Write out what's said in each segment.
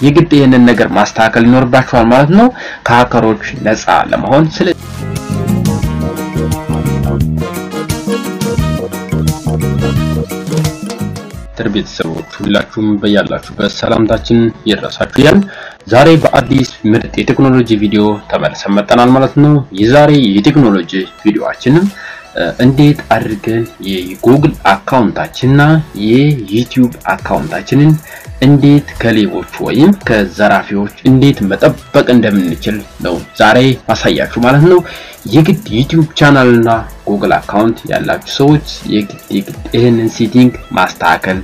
የግድ ይህንን ነገር ማስተካከል ይኖርባችኋል ማለት ነው ከሀከሮች ነፃ ለመሆን ስለ ትር ቤተሰቦች ሁላችሁም በያላችሁበት ሰላምታችን ይድረሳችሁ እያልን ዛሬ በአዲስ ምርጥ የቴክኖሎጂ ቪዲዮ ተመልሰን መጠናል ማለት ነው። የዛሬ የቴክኖሎጂ ቪዲዮአችንም እንዴት አድርገን የጉግል አካውንታችንና የዩቲዩብ account ኣችንን እንዴት ከሌቦች ወይም ከዘራፊዎች እንዴት መጠበቅ እንደምንችል ነው ዛሬ ማሳያችሁ ማለት ነው። የግድ ዩቲዩብ ቻናል እና ጉግል account ያላችሁ ሰዎች የግድ የግድ ይህንን setting ማስተካከል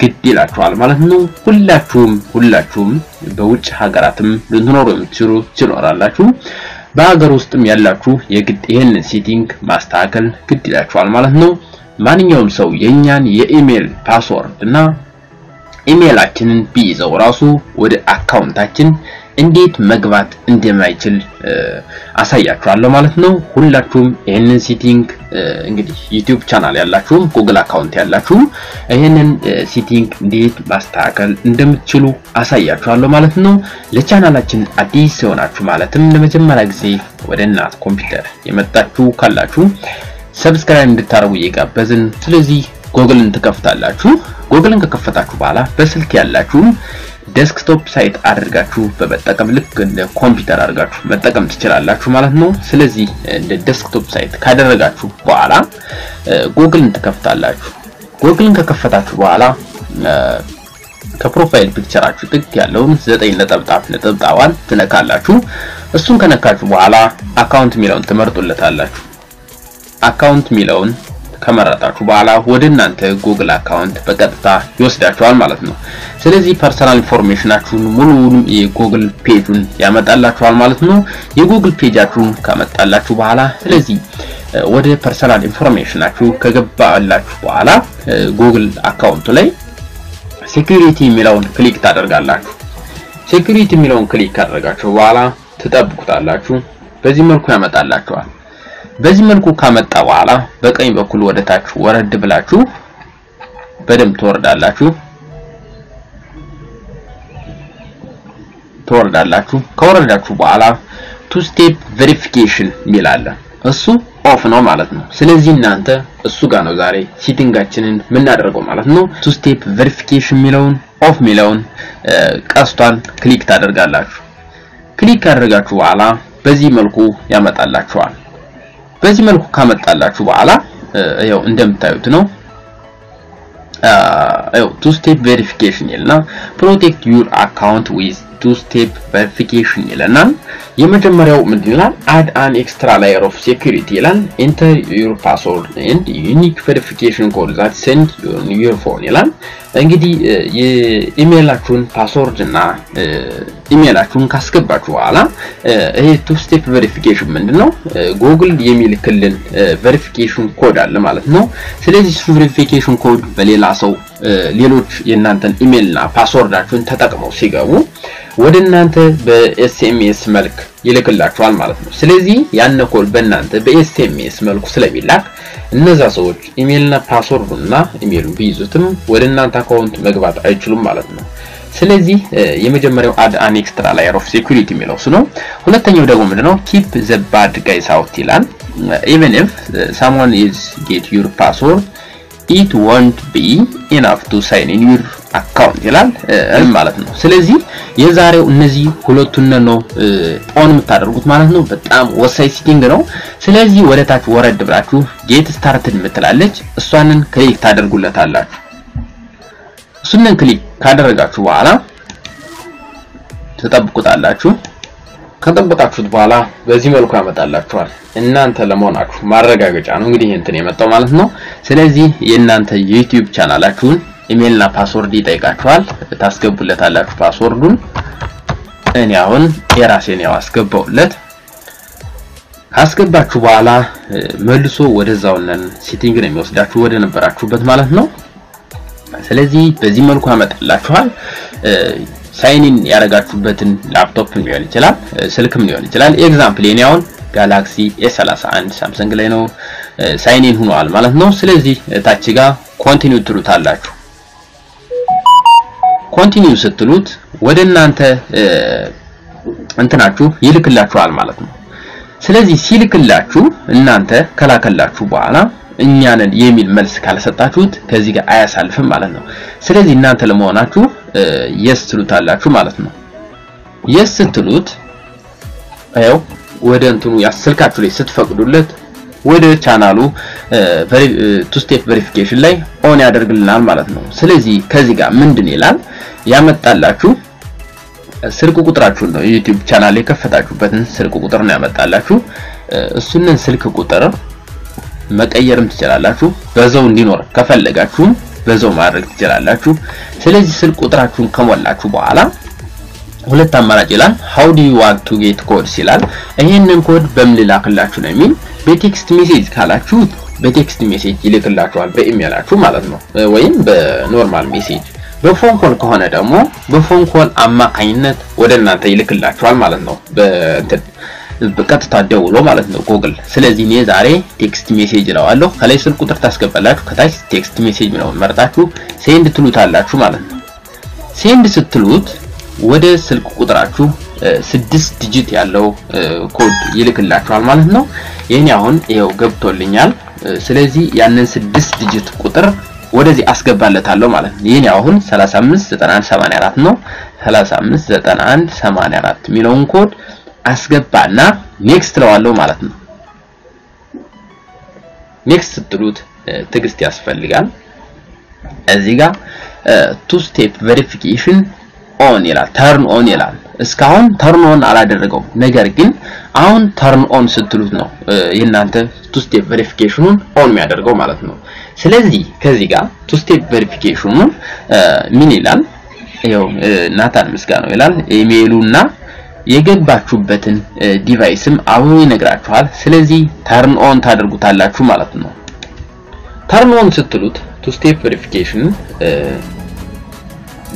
ግድ ይላችኋል ማለት ነው። ሁላችሁም ሁላችሁም በውጭ ሀገራትም ልትኖሩ የምትችሉ ትኖራላችሁ። በሀገር ውስጥም ያላችሁ የግድ ይህንን setting ማስተካከል ግድ ይላችኋል ማለት ነው። ማንኛውም ሰው የእኛን የ email password እና ኢሜላችንን ቢይዘው ራሱ ወደ account ኣችን እንዴት መግባት እንደማይችል አሳያችኋለሁ ማለት ነው። ሁላችሁም ይህንን setting እንግዲህ ዩቲዩብ ቻናል ያላችሁም ጉግል account ያላችሁም ይህንን setting እንዴት ማስተካከል እንደምትችሉ አሳያችኋለሁ ማለት ነው። ለቻናላችን አዲስ የሆናችሁ ማለትም ለመጀመሪያ ጊዜ ወደ እናት ኮምፒውተር የመጣችሁ ካላችሁ subscribe እንድታደርጉ እየጋበዝን ስለዚህ ጎግልን ትከፍታላችሁ። ጎግልን ከከፈታችሁ በኋላ በስልክ ያላችሁ desktop site አድርጋችሁ በመጠቀም ልክ እንደ ኮምፒውተር አድርጋችሁ መጠቀም ትችላላችሁ ማለት ነው። ስለዚህ እንደ desktop site ካደረጋችሁ በኋላ ጎግልን ትከፍታላችሁ። ጎግልን ከከፈታችሁ በኋላ ከ profile picture ኣችሁ ጥግ ያለውን ዘጠኝ ነጠብጣብ ነጠብጣዋን ትነካላችሁ። እሱን ከነካችሁ በኋላ account የሚለውን ትመርጡለታላችሁ። account የሚለውን ከመረጣችሁ በኋላ ወደ እናንተ Google account በቀጥታ ይወስዳችኋል ማለት ነው። ስለዚህ personal information ኣችሁን ሙሉውን የ Google page ኡን ያመጣላችኋል ማለት ነው። የ Google page ኣችሁን ካመጣላችሁ በኋላ ስለዚህ ወደ personal information ኣችሁ ከገባላችሁ በኋላ Google account ኡ ላይ security የሚለውን click ታደርጋላችሁ። security የሚለውን click ካደረጋችሁ በኋላ ትጠብቁታላችሁ። በዚህ መልኩ ያመጣላችኋል። በዚህ መልኩ ካመጣ በኋላ በቀኝ በኩል ወደ ታች ወረድ ብላችሁ በደንብ ትወርዳላችሁ ትወርዳላችሁ። ከወረዳችሁ በኋላ two step verification አለ። እሱ off ነው ማለት ነው። ስለዚህ እናንተ እሱ ጋር ነው ዛሬ setting ኣችንን የምናደርገው ማለት ነው። two step verification የሚለውን off የሚለውን ቀስቷን click ታደርጋላችሁ። click ካደረጋችሁ በኋላ በዚህ መልኩ ያመጣላችኋል። በዚህ መልኩ ካመጣላችሁ በኋላ ያው እንደምታዩት ነው። ያው two step verification ይልና protect your account with two step verification ይለናል። የመጀመሪያው ምንድን ይላል? add an extra layer of security ይላል። enter your password and unique verification code that send your phone ይላል። እንግዲህ የኢሜይላችሁን password እና ኢሜይላችሁን ካስገባችሁ በኋላ ይሄ two step verification ምንድነው? ጉግል የሚልክልን verification code አለ ማለት ነው። ስለዚህ እሱ verification code በሌላ ሰው ሌሎች የእናንተን ኢሜይል እና password ኣችሁን ተጠቅመው ሲገቡ ወደ እናንተ በ SMS መልክ ይልክላችኋል ማለት ነው። ስለዚህ ያን ኮድ በእናንተ በ SMS መልኩ ስለሚላክ እነዛ ሰዎች ኢሜይልና password ኡና ኢሜይሉን ቢይዙትም ወደ እናንተ account መግባት አይችሉም ማለት ነው። ስለዚህ የመጀመሪያው add an extra layer of security የሚለው እሱ ነው። ሁለተኛው ደግሞ ምንድነው keep the bad guys out ይላል። even if someone is get your password it won't be enough to sign in your account ይላል ማለት ነው። ስለዚህ የዛሬው እነዚህ ሁለቱን ነው on የምታደርጉት ማለት ነው። በጣም ወሳኝ setting ነው። ስለዚህ ወደ ታች ወረድ ብላችሁ get started የምትላለች እሷንን click ታደርጉለታላችሁ። እሱንን click ካደረጋችሁ በኋላ ትጠብቁታላችሁ። ከጠበቃችሁት በኋላ በዚህ መልኩ ያመጣላችኋል። እናንተ ለመሆናችሁ ማረጋገጫ ነው እንግዲህ እንትን የመጣው ማለት ነው። ስለዚህ የእናንተ የዩቲዩብ ቻናላችሁን ኢሜይልና password ይጠይቃችኋል። ታስገቡለታላችሁ password ኡን። እኔ አሁን የራሴን ያው አስገባውለት። ካስገባችሁ በኋላ መልሶ ወደዛውነን setting ነው የሚወስዳችሁ ወደ ነበራችሁበት ማለት ነው። ስለዚህ በዚህ መልኩ ያመጣላችኋል። sign in ያደረጋችሁበትን ላፕቶፕም ሊሆን ይችላል፣ ስልክም ሊሆን ይችላል። example የኔ አሁን Galaxy A31 Samsung ላይ ነው sign in ሆኗል ማለት ነው። ስለዚህ ታች ጋር continue ትሉታላችሁ። continue ስትሉት ወደ እናንተ እንትናችሁ ይልክላችኋል ማለት ነው። ስለዚህ ሲልክላችሁ እናንተ ከላከላችሁ በኋላ እኛንን የሚል መልስ ካልሰጣችሁት ከዚህ ጋር አያሳልፍም ማለት ነው። ስለዚህ እናንተ ለመሆናችሁ yes ትሉታላችሁ ማለት ነው። yes ስትሉት ያው ወደ እንትኑ ስልካችሁ ላይ ስትፈቅዱለት ወደ ቻናሉ two step verification ላይ on ያደርግልናል ማለት ነው። ስለዚህ ከዚህ ጋር ምንድን ይላል ያመጣላችሁ ስልክ ቁጥራችሁን ነው ዩቲዩብ ቻናል የከፈታችሁበትን ስልክ ቁጥር ነው ያመጣላችሁ። እሱንን ስልክ ቁጥር መቀየርም ትችላላችሁ። በዛው እንዲኖር ከፈለጋችሁም በዛው ማድረግ ትችላላችሁ። ስለዚህ ስልክ ቁጥራችሁን ከሞላችሁ በኋላ ሁለት አማራጭ ይላል። how do you want to get codes ይላል። ይሄንን ኮድ በምን ልላክላችሁ ነው የሚል በ text message ካላችሁት በ text message ይልክላችኋል በኢሜይላችሁ ማለት ነው፣ ወይም በ normal message። በ phone call ከሆነ ደግሞ በ phone call አማካኝነት ወደ እናንተ ይልክላችኋል ማለት ነው፣ በቀጥታ ደውሎ ማለት ነው ጉግል። ስለዚህ እኔ ዛሬ text message እለዋለሁ። ከላይ ስልክ ቁጥር ታስገባላችሁ፣ ከታች text message ነው መርጣችሁ send ትሉታላችሁ ማለት ነው። send ስትሉት ወደ ስልክ ቁጥራችሁ ስድስት digit ያለው ኮድ ይልክላችኋል ማለት ነው። የኔ አሁን ይሄው ገብቶልኛል። ስለዚህ ያንን ስድስት digit ቁጥር ወደዚህ አስገባለታለሁ ማለት ነው። የኔ አሁን 359184 ነው። 359184 የሚለውን ኮድ አስገባና next እለዋለሁ ማለት ነው። next ስትሉት ትዕግስት ያስፈልጋል። እዚህ ጋር two step verification on ይላል፣ turn on ይላል። እስካሁን turn on አላደረገውም። ነገር ግን አሁን turn on ስትሉት ነው የእናንተ two step verification ኡን on የሚያደርገው ማለት ነው። ስለዚህ ከዚህ ጋር two step verification ኡን ምን ይላል? ይኸው ናታን ምስጋናው ይላል። ኢሜይሉና የገባችሁበትን device ም አብሮ ይነግራችኋል። ስለዚህ turn on ታደርጉታላችሁ ማለት ነው። turn on ስትሉት two step verification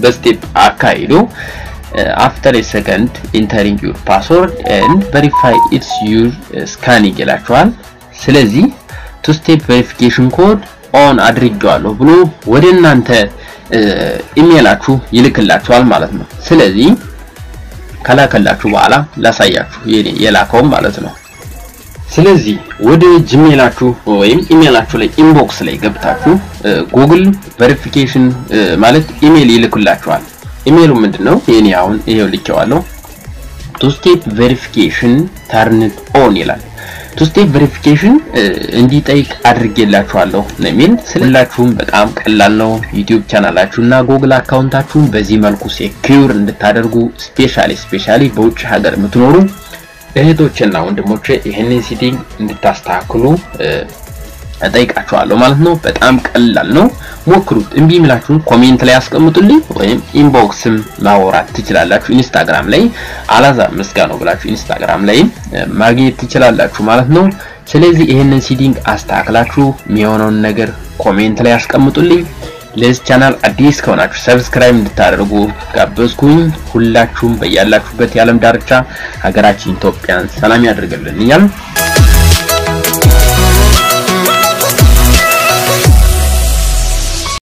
በ step አካሂዶ after a second entering your password and verify it's your scanning ይላችኋል። ስለዚህ two step verification code on አድርጌዋለሁ ብሎ ወደ እናንተ ኢሜይላችሁ ይልክላችኋል ማለት ነው። ስለዚህ ከላከላችሁ በኋላ ላሳያችሁ የላከውም ማለት ነው። ስለዚህ ወደ Gmail አችሁ ወይም ኢሜይላችሁ ላይ inbox ላይ ገብታችሁ Google verification ማለት ኢሜይል ይልክላችኋል። ኢሜይሉ ምንድነው? የኔ አሁን ይሄው ልኬዋለሁ። two step verification turned on ይላል። two step verification እንዲጠይቅ አድርጌላችኋለሁ የሚል ስላችሁም በጣም ቀላል ነው። ዩቲዩብ ቻናላችሁና ጉግል account አችሁን በዚህ መልኩ secure እንድታደርጉ specially specially በውጭ ሀገር የምትኖሩ እህቶችና ወንድሞቼ ይህንን setting እንድታስተካክሉ እጠይቃችኋለሁ ማለት ነው። በጣም ቀላል ነው፣ ሞክሩት። እምቢ የሚላችሁን comment ላይ አስቀምጡልኝ፣ ወይም inbox ም ማውራት ትችላላችሁ። ኢንስታግራም ላይ አላዛር ምስጋናው ብላችሁ ኢንስታግራም ላይ ማግኘት ትችላላችሁ ማለት ነው። ስለዚህ ይህንን setting አስተካክላችሁ የሚሆነውን ነገር comment ላይ አስቀምጡልኝ። ለዚህ ቻናል አዲስ ከሆናችሁ subscribe እንድታደርጉ ጋበዝኩኝ። ሁላችሁም በያላችሁበት የዓለም ዳርቻ ሀገራችን ኢትዮጵያን ሰላም ያደርግልን እያልን